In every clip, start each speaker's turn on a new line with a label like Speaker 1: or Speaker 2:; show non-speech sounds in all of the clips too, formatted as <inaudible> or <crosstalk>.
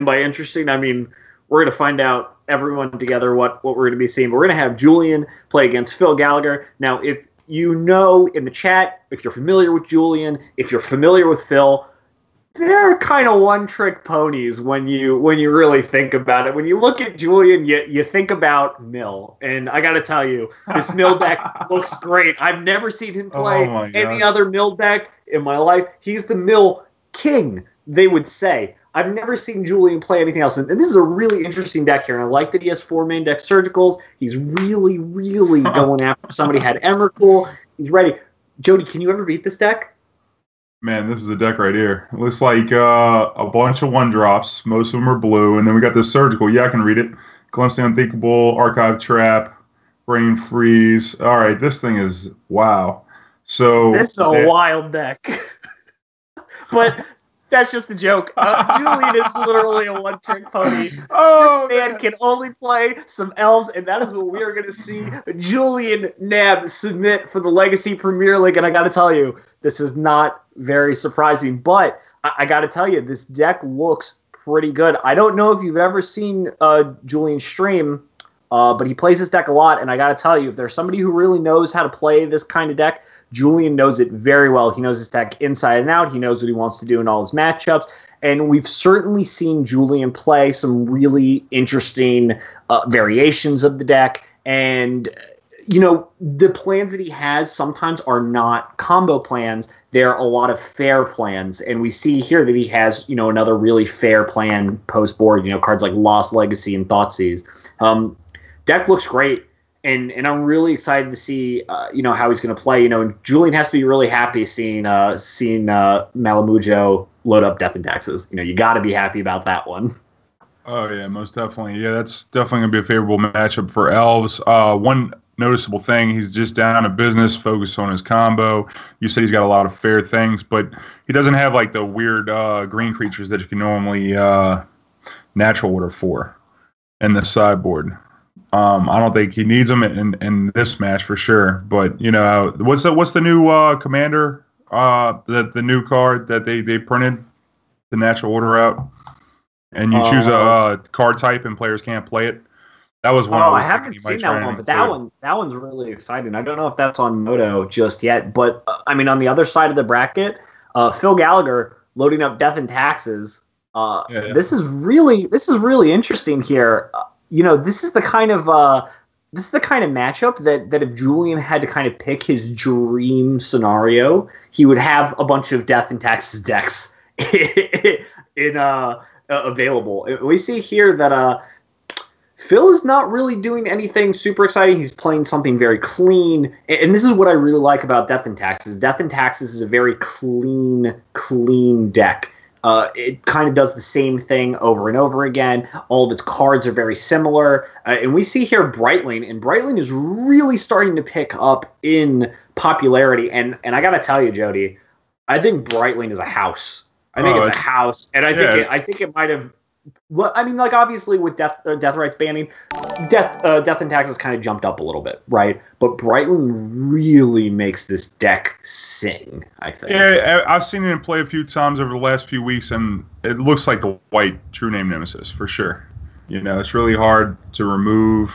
Speaker 1: by interesting, I mean we're going to find out everyone together what what we're going to be seeing. But we're going to have Julian play against Phil Gallagher. Now, if you know in the chat, if you're familiar with Julian, if you're familiar with Phil, they're kind of one trick ponies when you when you really think about it. When you look at Julian, you you think about Mill, and I got to tell you, this Mill deck <laughs> looks great. I've never seen him oh play
Speaker 2: Oh
Speaker 1: any other Mill deck in my life. He's the Mill king, they would say. I've never seen Julian play anything else, and this is a really interesting deck here. And I like that he has four main deck surgicals. He's really, really <laughs> going after somebody had Emrakul. He's ready. Jody, can you ever beat this deck?
Speaker 2: Man, this is a deck right here. It looks like uh, a bunch of one drops. Most of them are blue, and then we got this surgical. Yeah, I can read it. Glimpse the Unthinkable, Archive Trap, Brain Freeze. All right, this thing is wow. So
Speaker 1: This is a
Speaker 2: they-
Speaker 1: wild deck. <laughs> but that's just a joke. Uh, Julian is literally a one trick pony. <laughs>
Speaker 2: oh
Speaker 1: This man can only play some elves, and that is what we are going to see Julian Knab submit for the Legacy Premier League. And I got to tell you, this is not very surprising, but I, I got to tell you, this deck looks pretty good. I don't know if you've ever seen uh, Julian stream, uh, but he plays this deck a lot. And I got to tell you, if there's somebody who really knows how to play this kind of deck, Julian knows it very well. He knows his deck inside and out. He knows what he wants to do in all his matchups. And we've certainly seen Julian play some really interesting uh, variations of the deck. And, you know, the plans that he has sometimes are not combo plans. They're a lot of fair plans. And we see here that he has, you know, another really fair plan post board, you know, cards like Lost Legacy and Thoughtseize. Um, deck looks great and and I'm really excited to see uh, you know how he's going to play. You know, and Julian has to be really happy seeing uh, seeing uh, Malamujo load up Death and Taxes. You know, you got to be happy about that one.
Speaker 2: Oh yeah, most definitely. Yeah, that's definitely gonna be a favorable matchup for elves. Uh, one noticeable thing, he's just down to business, focused on his combo. You said he's got a lot of fair things, but he doesn't have like the weird uh, green creatures that you can normally uh, natural order for in the sideboard. Um, I don't think he needs them in, in this match for sure. But you know, what's the what's the new uh, commander? Uh, the the new card that they they printed, the natural order out, and you choose a
Speaker 1: Uh,
Speaker 2: uh, card type and players can't play it. That was one.
Speaker 1: Oh, I
Speaker 2: was
Speaker 1: haven't
Speaker 2: thinking he might
Speaker 1: seen that one, but that one that one's really exciting. I don't know if that's on Moto just yet, but uh, I mean, on the other side of the bracket, uh, Phil Gallagher loading up Death and Taxes. Uh,
Speaker 2: Yeah.
Speaker 1: This is really this is really interesting here. You know, this is the kind of uh, this is the kind of matchup that that if Julian had to kind of pick his dream scenario, he would have a bunch of Death and Taxes decks <laughs> in uh, available. We see here that uh. Phil is not really doing anything super exciting. He's playing something very clean. And this is what I really like about Death and Taxes. Death and Taxes is a very clean, clean deck. Uh, it kind of does the same thing over and over again. All of its cards are very similar. Uh, and we see here Brightling, and Brightling is really starting to pick up in popularity. And and I got to tell you, Jody, I think Brightling is a house. I think
Speaker 2: Oh,
Speaker 1: it's a house, and I think
Speaker 2: yeah.
Speaker 1: it, I think it might have I mean, like obviously with death uh, Deathrite's banning, death uh, death and taxes kind of jumped up a little bit, right? But Brightling really makes this deck sing. I think.
Speaker 2: Yeah, I've seen it in play a few times over the last few weeks, and it looks like the white True Name Nemesis for sure. You know, it's really hard to remove.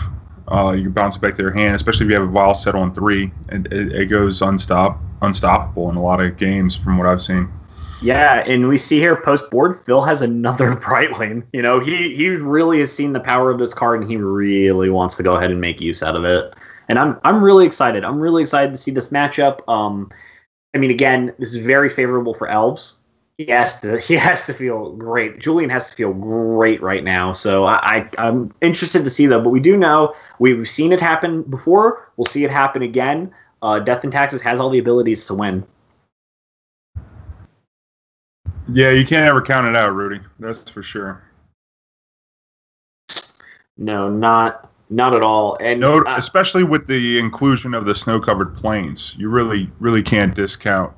Speaker 2: Uh, you can bounce it back to your hand, especially if you have a vial set on three. and it, it goes unstop, unstoppable in a lot of games from what I've seen.
Speaker 1: Yeah, and we see here post board, Phil has another <laughs> Brightling. You know, he he really has seen the power of this card, and he really wants to go ahead and make use out of it. And I'm I'm really excited. I'm really excited to see this matchup. Um, I mean, again, this is very favorable for elves. He has to <laughs> he has to feel great. Julian has to feel great right now. So I, I I'm interested to see though. But we do know we've seen it happen before. We'll see it happen again. Uh, Death and Taxes has all the abilities to win.
Speaker 2: Yeah, you can't ever count it out, Rudy. That's for sure.
Speaker 1: No, not not at all. And
Speaker 2: No,
Speaker 1: uh,
Speaker 2: especially with the inclusion of the snow-covered plains, you really, really can't discount.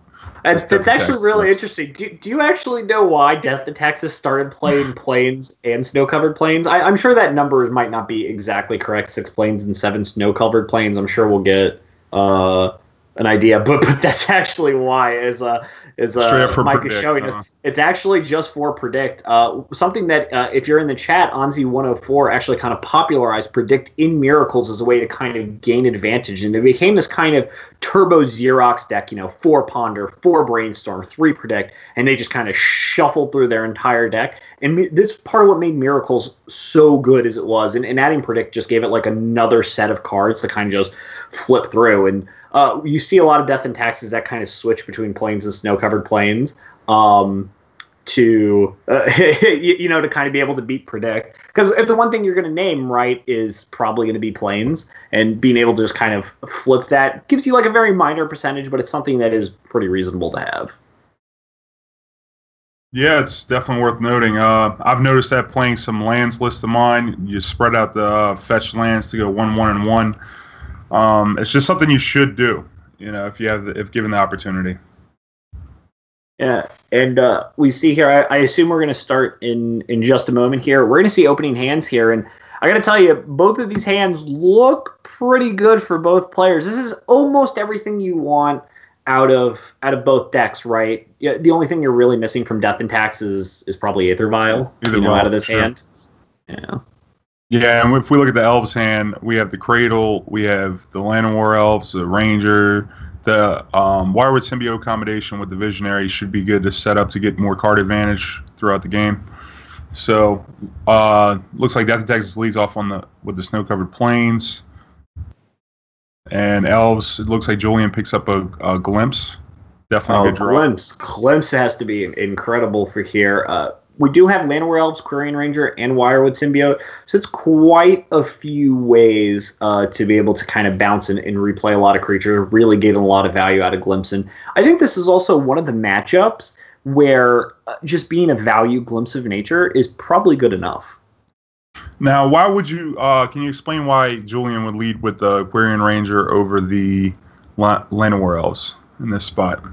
Speaker 1: that's, that's actually
Speaker 2: Taxes,
Speaker 1: really interesting. Do, do you actually know why Death and Taxes started playing <laughs> plains and snow covered plains? I, I'm sure that number might not be exactly correct. Six plains and seven snow covered plains. I'm sure we'll get uh, an idea, but but that's <laughs> actually why. is uh, as
Speaker 2: Straight
Speaker 1: uh, Mike is showing
Speaker 2: huh?
Speaker 1: us, It's actually just for predict. Uh, something that, uh, if you're in the chat, Onzi104 actually kind of popularized predict in miracles as a way to kind of gain advantage. And it became this kind of turbo Xerox deck, you know, four ponder, four brainstorm, three predict, and they just kind of shuffled through their entire deck. And this part of what made miracles so good as it was. And, and adding predict just gave it like another set of cards to kind of just flip through. And uh, you see a lot of death and taxes that kind of switch between plains and snow covered plains um, to uh, <laughs> you know to kind of be able to beat predict. Because if the one thing you're going to name right is probably going to be plains and being able to just kind of flip that gives you like a very minor percentage but it's something that is pretty reasonable to have.
Speaker 2: Yeah it's definitely worth noting. Uh, i've noticed that playing some lands list of mine you spread out the uh, fetch lands to go one one and one. Um, it's just something you should do you know if you have if given the opportunity
Speaker 1: yeah, and uh, we see here. I, I assume we're going to start in in just a moment. Here, we're going to see opening hands here, and I got to tell you, both of these hands look pretty good for both players. This is almost everything you want out of out of both decks, right? Yeah, the only thing you're really missing from Death and Taxes is, is probably Aether Vial, Aether you know, Vial, out of this sure. hand. Yeah.
Speaker 2: Yeah, and if we look at the elves hand, we have the Cradle, we have the Llanowar elves, the Ranger, the um, Wirewood symbiote combination with the Visionary should be good to set up to get more card advantage throughout the game. So uh, looks like Death of Taxes leads off on the with the snow covered plains. And elves, it looks like Julian picks up a, a glimpse. Definitely oh, a good draw.
Speaker 1: Glimpse. Glimpse has to be incredible for here. Uh, we do have Llanowar Elves, Quirion Ranger, and Wirewood Symbiote, so it's quite a few ways uh, to be able to kind of bounce and, and, replay a lot of creatures, really getting a lot of value out of Glimpse. And I think this is also one of the matchups where uh, just being a value Glimpse of Nature is probably good enough.
Speaker 2: Now, why would you? Uh, can you explain why Julian would lead with the Quirion Ranger over the Llanowar Elves in this spot?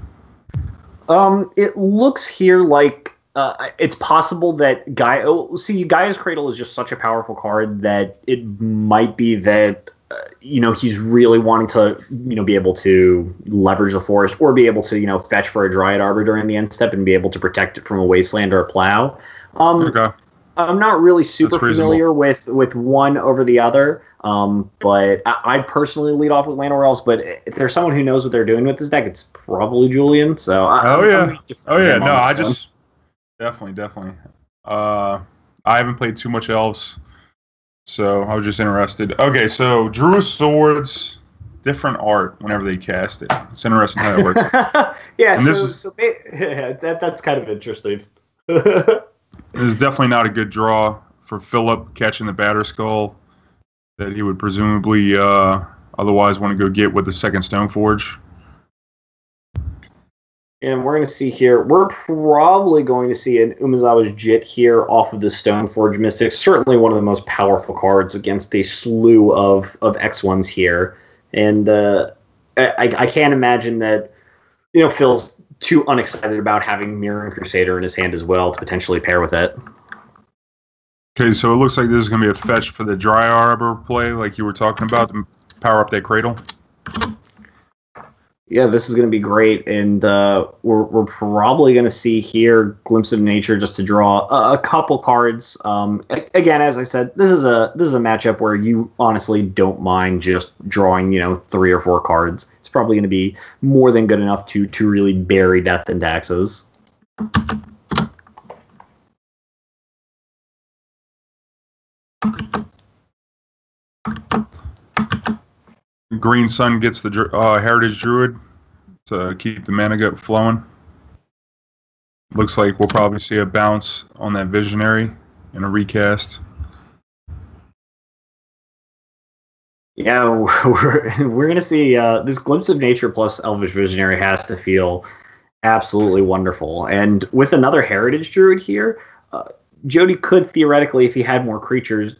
Speaker 1: Um, it looks here like uh, it's possible that Guy. Oh, see, Gaea's Cradle is just such a powerful card that it might be that uh, you know he's really wanting to you know be able to leverage the forest or be able to you know fetch for a Dryad Arbor during the end step and be able to protect it from a wasteland or a plow. Um, okay. I'm not really super familiar with with one over the other. Um, but I, would personally lead off with Llanowar Elves. But if there's someone who knows what they're doing with this deck, it's probably Julian. So
Speaker 2: I, oh yeah, oh yeah. No, I just Definitely, definitely. Uh, I haven't played too much elves, so I was just interested. Okay, so Drew Swords, different art whenever they cast it. It's interesting how it works. <laughs>
Speaker 1: yeah, and so, is, so <laughs> yeah, that that's kind of interesting. <laughs>
Speaker 2: this is definitely not a good draw for Philip catching the Batterskull that he would presumably uh, otherwise want to go get with the second Stoneforge.
Speaker 1: And we're going to see here, we're probably going to see an Umezawa's Jitte here off of the Stoneforge Mystics. Certainly one of the most powerful cards against a slew of, of X1s here. And uh, I, I can't imagine that, you know, Phil's too unexcited about having Mirran Crusader in his hand as well to potentially pair with it.
Speaker 2: Okay, so it looks like this is going to be a fetch for the Dry Arbor play, like you were talking about, to power up that cradle
Speaker 1: yeah, this is going to be great, and uh, we're we're probably going to see here glimpse of nature just to draw a, a couple cards. Um, again, as I said, this is a this is a matchup where you honestly don't mind just drawing, you know, three or four cards. It's probably going to be more than good enough to to really bury death and taxes.
Speaker 2: Green Sun gets the uh, Heritage Druid to keep the mana gut flowing. Looks like we'll probably see a bounce on that Visionary in a recast.
Speaker 1: Yeah, <laughs> we're, we're going to see uh, this Glimpse of Nature plus Elvish Visionary has to feel absolutely wonderful. And with another Heritage Druid here, uh, Jody could theoretically, if he had more creatures,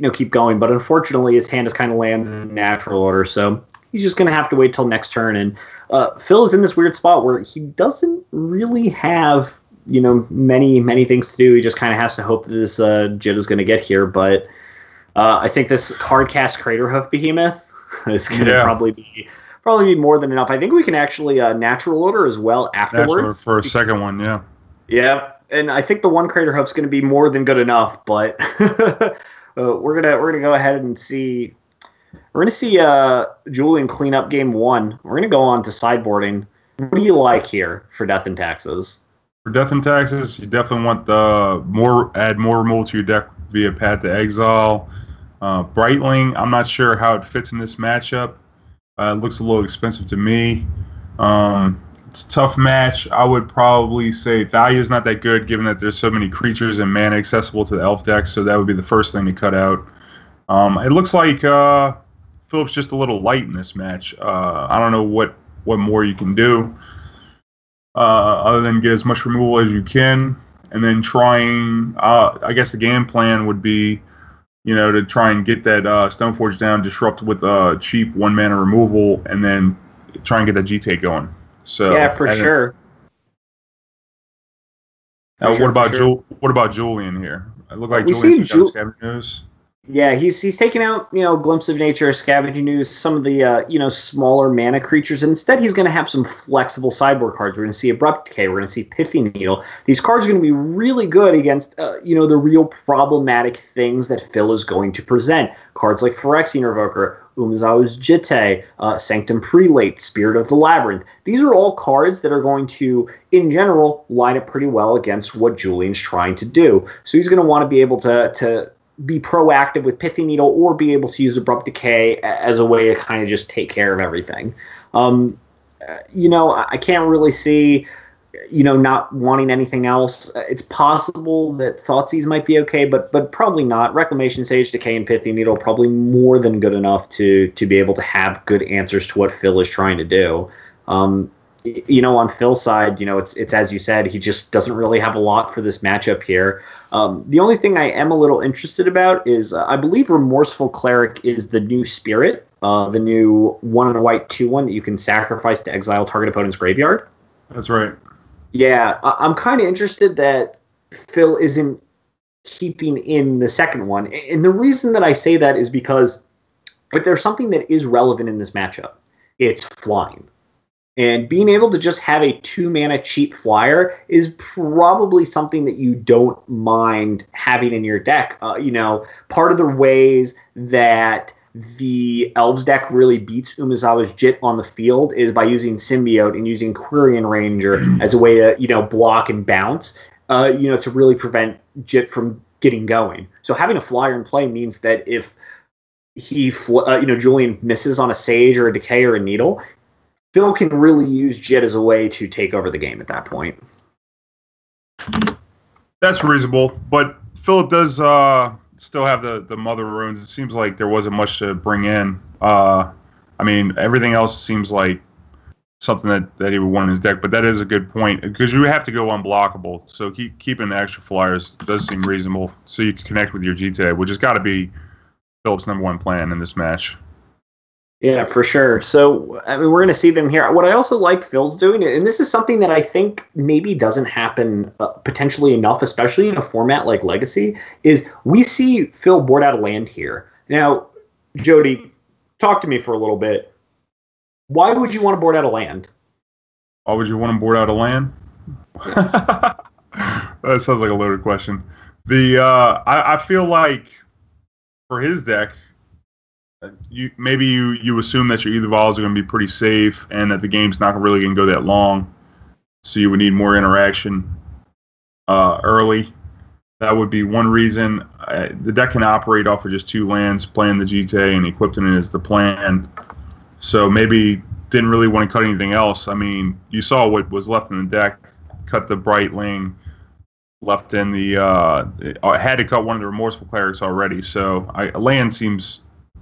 Speaker 1: you know, keep going. But unfortunately, his hand is kind of lands in natural order, so he's just going to have to wait till next turn. And uh, Phil is in this weird spot where he doesn't really have, you know, many many things to do. He just kind of has to hope that this uh, Jitte is going to get here. But uh, I think this hard cast Craterhoof Behemoth <laughs> is going to yeah. probably be probably be more than enough. I think we can actually uh, natural order as well afterwards
Speaker 2: for a second one, yeah.
Speaker 1: Yeah, and I think the one Craterhoof's going to be more than good enough, but <laughs> uh, we're gonna we're gonna go ahead and see. We're gonna see uh, Julian clean up game one. We're gonna go on to sideboarding. What do you like here for death and taxes?
Speaker 2: For death and taxes, you definitely want the more add more removal to your deck via Path to Exile. Uh, Brightling, I'm not sure how it fits in this matchup. Uh, it looks a little expensive to me. Um, tough match. I would probably say value is not that good, given that there's so many creatures and mana accessible to the elf deck. So that would be the first thing to cut out. Um, it looks like uh, Phillips just a little light in this match. Uh, I don't know what what more you can do uh, other than get as much removal as you can, and then trying. Uh, I guess the game plan would be, you know, to try and get that uh, Stoneforge down, disrupt with uh, cheap one mana removal, and then try and get that Jitte going. So
Speaker 1: yeah, for sure.
Speaker 2: Now, sure, what about sure. Jul- What about Julian here? I look like
Speaker 1: we
Speaker 2: Julian's
Speaker 1: see Ju-
Speaker 2: news.
Speaker 1: Yeah, he's he's taking out you know glimpse of nature, scavenging ooze, some of the uh, you know smaller mana creatures, and instead he's going to have some flexible sideboard cards. We're going to see abrupt decay. We're going to see pithy needle. These cards are going to be really good against uh, you know the real problematic things that Phil is going to present. Cards like Phyrexian Revoker, Umezawa's Jitte, uh, Sanctum Prelate, Spirit of the Labyrinth. These are all cards that are going to, in general, line up pretty well against what Julian's trying to do. So he's going to want to be able to to be proactive with Pithy Needle or be able to use Abrupt Decay as a way to kind of just take care of everything. Um, you know, I can't really see, you know, not wanting anything else. It's possible that Thoughtseize might be okay, but but probably not. Reclamation Sage, Decay, and Pithy Needle probably more than good enough to to be able to have good answers to what Phil is trying to do. Um, you know, on Phil's side, you know, it's it's as you said, he just doesn't really have a lot for this matchup here. Um, the only thing I am a little interested about is uh, I believe Remorseful Cleric is the new spirit, uh, the new one and a white two one that you can sacrifice to exile target opponent's graveyard.
Speaker 2: That's right.
Speaker 1: Yeah, I- am kind of interested that Phil isn't keeping in the second one, and the reason that I say that is because, but there's something that is relevant in this matchup. It's flying. And being able to just have a two mana cheap flyer is probably something that you don't mind having in your deck. Uh, you know, part of the ways that the Elves deck really beats Umezawa's Jitte on the field is by using Symbiote and using Quirion Ranger <clears throat> as a way to, you know, block and bounce, uh, you know, to really prevent Jitte from getting going. So having a flyer in play means that if he, fl- uh, you know, Julian misses on a Sage or a Decay or a Needle, Phil can really use Jitte as a way to take over the game at that point.
Speaker 2: That's reasonable, but Philip does uh, still have the the mother runes. It seems like there wasn't much to bring in. Uh, I mean, everything else seems like something that, that he would want in his deck. But that is a good point because you have to go unblockable. So keep keeping the extra flyers does seem reasonable. So you can connect with your Jitte, which has got to be Philip's number one plan in this match.
Speaker 1: Yeah, for sure. So, I mean, we're going to see them here. What I also like Phil's doing, and this is something that I think maybe doesn't happen uh, potentially enough, especially in a format like Legacy, is we see Phil board out of land here. Now, Jody, talk to me for a little bit. Why would you want to board out of land?
Speaker 2: Why would you want to board out of land? <laughs> that sounds like a loaded question. The uh, I, I feel like for his deck, you maybe you you assume that your Aether Vials are going to be pretty safe and that the game's not really going to go that long, so you would need more interaction uh, early. That would be one reason. Uh, the deck can operate off of just two lands, playing the Jitte and equipping it is the plan. So maybe didn't really want to cut anything else. I mean, you saw what was left in the deck. Cut the Brightling, left in the uh, had to cut one of the remorseful clerics already. So I, land seems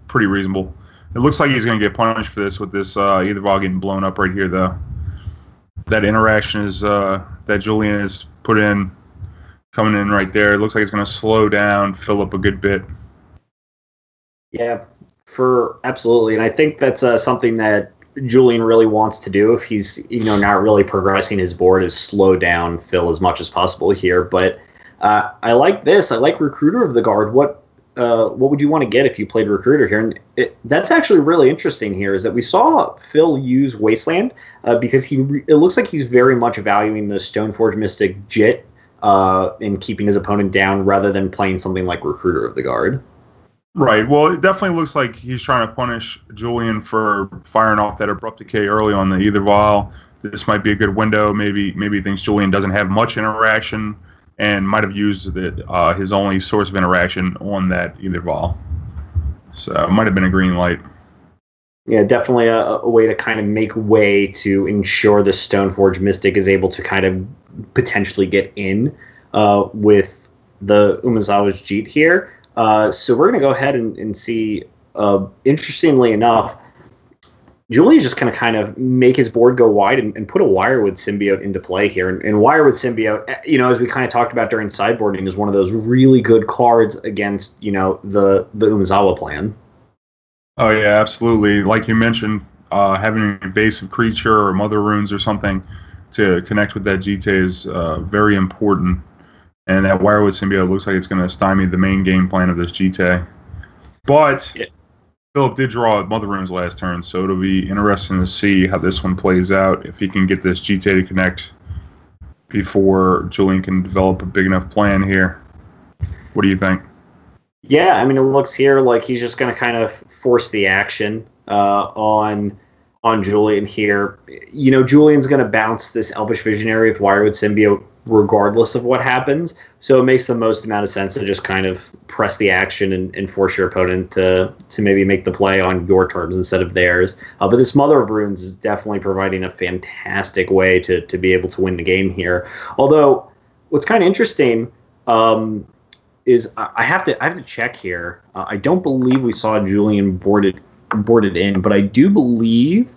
Speaker 2: pretty reasonable. It looks like he's going to get punished for this with this uh, Aether Vial getting blown up right here, though. That interaction is uh, that Julian has put in, coming in right there. It looks like it's going to slow down Philip a good bit.
Speaker 1: Yeah, for absolutely, and I think that's uh, something that Julian really wants to do if he's you know not really progressing his board is slow down Phil as much as possible here. But uh, I like this. I like Recruiter of the Guard. What uh, what would you want to get if you played recruiter here? And it, that's actually really interesting. Here is that we saw Phil use Wasteland uh, because he re- it looks like he's very much valuing the Stoneforge Mystic Jit uh, and keeping his opponent down rather than playing something like Recruiter of the Guard.
Speaker 2: Right. Well, it definitely looks like he's trying to punish Julian for firing off that abrupt decay early on the Aether Vial. This might be a good window. Maybe maybe he thinks Julian doesn't have much interaction and might have used the, uh, his only source of interaction on that Aether Vial. So it might have been a green light.
Speaker 1: Yeah, definitely a, a way to kind of make way to ensure the Stoneforge Mystic is able to kind of potentially get in uh, with the Umezawa's Jitte here. Uh, so we're going to go ahead and, and see. Uh, interestingly enough, Julian just going to kind of make his board go wide and, and, put a Wirewood Symbiote into play here. And, and Wirewood Symbiote, eh, you know, as we kind of talked about during sideboarding, is one of those really good cards against, you know, the the Umezawa plan.
Speaker 2: Oh yeah, absolutely. Like you mentioned, uh, having an invasive creature or mother runes or something to connect with that Jitte is uh, very important. And that Wirewood symbiote looks like it's going to stymie the main game plan of this Jitte. But yeah. Philip did draw Mother Runes last turn, so it'll be interesting to see how this one plays out. If he can get this Jitte to connect before Julian can develop a big enough plan here. What do you think?
Speaker 1: Yeah, I mean, it looks here like he's just going to kind of force the action uh, on on Julian here. You know, Julian's going to bounce this Elvish Visionary with Wirewood Symbiote regardless of what happens. So it makes the most amount of sense to just kind of press the action and, and force your opponent to to maybe make the play on your terms instead of theirs. Uh, but this Mother of Runes is definitely providing a fantastic way to to be able to win the game here. Although, what's kind of interesting. Um, is I have to I have to check here. Uh, I don't believe we saw Julian boarded boarded in, but I do believe.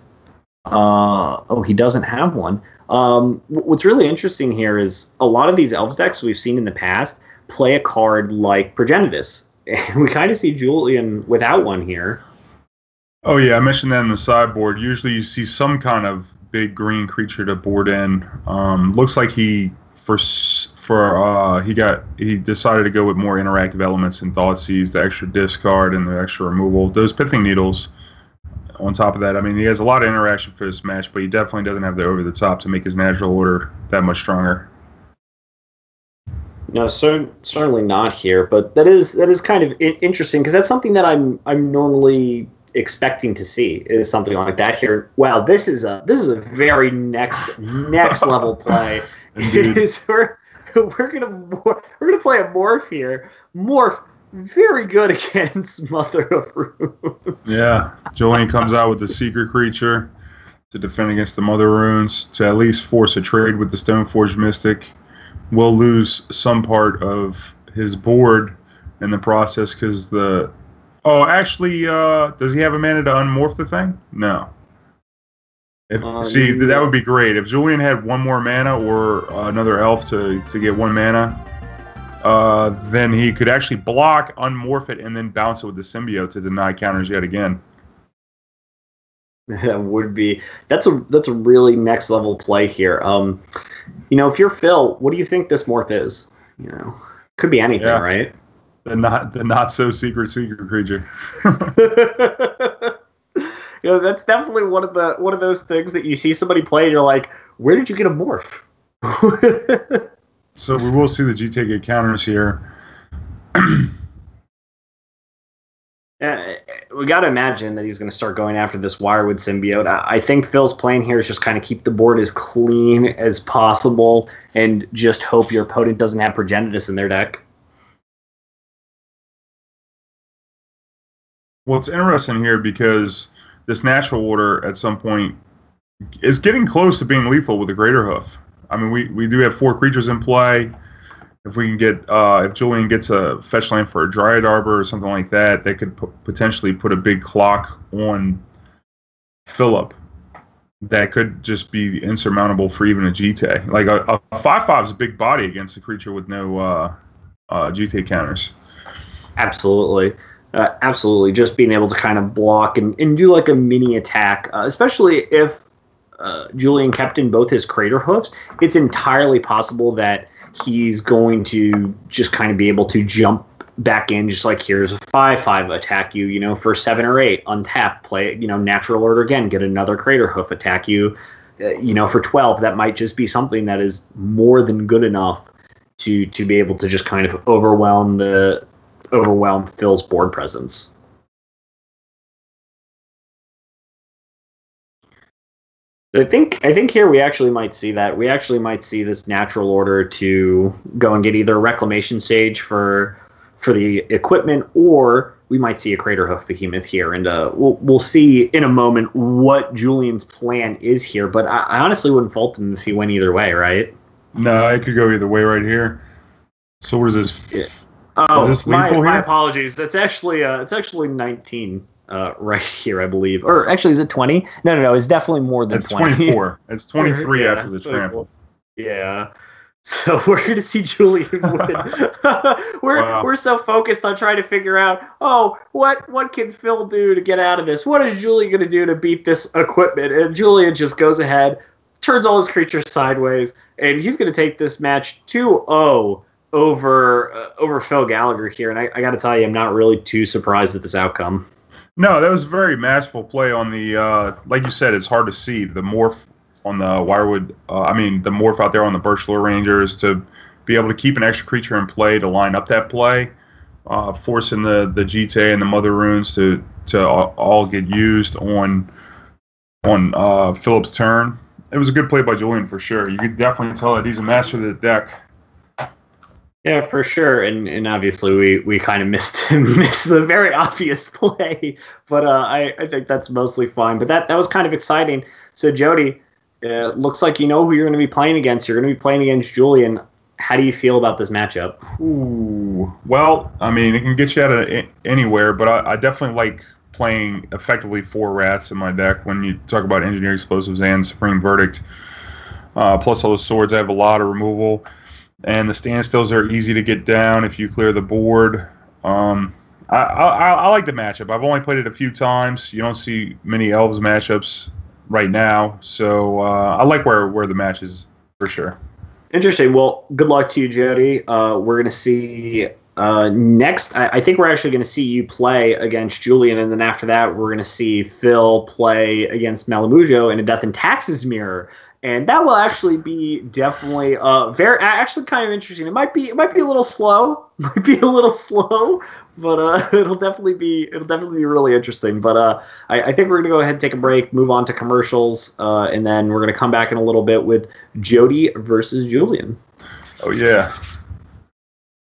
Speaker 1: Uh, oh, he doesn't have one. Um, what's really interesting here is a lot of these elves decks we've seen in the past play a card like Progenitus. <laughs> We kind of see Julian without one here.
Speaker 2: Oh yeah, I mentioned that in the sideboard. Usually you see some kind of big green creature to board in. Um, looks like he for for uh, he got he decided to go with more interactive elements and Thoughtseize, the extra discard and the extra removal. Those pithing needles. On top of that, I mean, he has a lot of interaction for this match, but he definitely doesn't have the over the top to make his natural order that much stronger.
Speaker 1: No, cer- certainly not here, but that is that is kind of interesting because that's something that I'm I'm normally expecting to see is something like that here. Wow, this is a this is a very next next level play. <laughs> <laughs> is we're <laughs> we're gonna we're gonna play a morph here. Morph very good <laughs> against Mother of Runes.
Speaker 2: Yeah, Julian comes out with the secret creature to defend against the Mother Runes to at least force a trade with the Stoneforge Mystic. Will lose some part of his board in the process because the oh actually uh, does he have a mana to unmorph the thing? No. If, uh, see, that would be great. If Julian had one more mana or uh, another elf to, to get one mana, uh, then he could actually block, unmorph it, and then bounce it with the symbiote to deny counters yet again. <laughs>
Speaker 1: That would be that's a that's a really next level play here. Um, you know, if you're Phil, what do you think this morph is? You know, could be anything, yeah. right?
Speaker 2: The not the not so secret secret creature. <laughs> <laughs>
Speaker 1: you know, that's definitely one of the one of those things that you see somebody play and you're like, where did you get a morph? <laughs>
Speaker 2: so we will see the Jitte get counters here. <clears throat>
Speaker 1: Uh, we got to imagine that he's going to start going after this Wirewood symbiote. I, I, think Phil's plan here is just kind of keep the board as clean as possible and just hope your opponent doesn't have Progenitus in their deck.
Speaker 2: Well, it's interesting here because this natural order at some point is getting close to being lethal with a Craterhoof. I mean, we, we do have four creatures in play. If we can get, uh, if Julian gets a fetch land for a Dryad Arbor or something like that, they could p- potentially put a big clock on Philip that could just be insurmountable for even a Jitte. Like a, a 5 5 is a big body against a creature with no uh, uh, Jitte counters.
Speaker 1: Absolutely. Uh, absolutely, just being able to kind of block and, and do like a mini attack, uh, especially if uh, Julian kept in both his Craterhoofs, it's entirely possible that he's going to just kind of be able to jump back in just like here's a five five attack you you know for seven or eight untap play you know natural order again get another Craterhoof attack you uh, you know for 12 that might just be something that is more than good enough to to be able to just kind of overwhelm the overwhelm Phil's board presence I think I think here we actually might see that. We actually might see this natural order to go and get either a reclamation sage for for the equipment, or we might see a Craterhoof behemoth here, and uh, we'll we'll see in a moment what Julian's plan is here. But I, I honestly wouldn't fault him if he went either way, right?
Speaker 2: No, it could go either way right here. So what is this?
Speaker 1: Oh,
Speaker 2: is this
Speaker 1: my,
Speaker 2: lethal
Speaker 1: my
Speaker 2: here?
Speaker 1: apologies. That's actually uh, it's actually 19 uh, <laughs> right here, I believe. Or actually, is it 20? No, no, no. It's definitely more than
Speaker 2: It's
Speaker 1: 20. <laughs>
Speaker 2: 24. It's 23
Speaker 1: Yeah,
Speaker 2: after the
Speaker 1: so
Speaker 2: trample.
Speaker 1: Yeah. So <laughs> we're gonna see Julian win. we're
Speaker 2: Wow.
Speaker 1: we're so focused on trying to figure out, oh, what what can Phil do to get out of this? What is Julian gonna do to beat this equipment? And Julian just goes ahead, turns all his creatures sideways, and he's gonna take this match 2-0 over uh, over Phil Gallagher here. And I, I gotta tell you, I'm not really too surprised at this outcome.
Speaker 2: No, that was a very masterful play on the. Uh, like you said, it's hard to see the morph on the Wirewood. Uh, I mean, the morph out there on the Birchler Rangers to be able to keep an extra creature in play to line up that play, uh, forcing the the Jitte and the Mother Runes to to all, get used on on uh, Philip's turn. It was a good play by Julian for sure. You could definitely tell that he's a master of the deck.
Speaker 1: Yeah, for sure, and and obviously we, we kind of missed <laughs> missed the very obvious play, but uh, I I think that's mostly fine. But that that was kind of exciting. So Jody, uh, looks like you know who you're going to be playing against. You're going to be playing against Julian. How do you feel about this matchup?
Speaker 2: Ooh. Well, I mean, it can get you out of anywhere, but I, I definitely like playing effectively four rats in my deck when you talk about engineer explosives and supreme verdict. Uh, plus all the swords, I have a lot of removal, and the standstills are easy to get down if you clear the board. Um, I, I, I like the matchup. I've only played it a few times. You don't see many elves matchups right now, so uh, I like where where the match is for sure.
Speaker 1: Interesting. Well, good luck to you, Jody. Uh, we're going to see uh, next. I, I think we're actually going to see you play against Julian, and then after that, we're going to see Phil play against Malamujo in a Death and Taxes mirror. And that will actually be definitely uh very actually kind of interesting. It might be it might be a little slow, <laughs> might be a little slow, but uh, <laughs> it'll definitely be it'll definitely be really interesting. But uh, I, I think we're gonna go ahead and take a break, move on to commercials, uh, and then we're gonna come back in a little bit with Jody versus Julian.
Speaker 2: Oh yeah.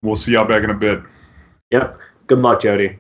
Speaker 2: We'll see y'all back in a bit.
Speaker 1: Yep. Good luck, Jody.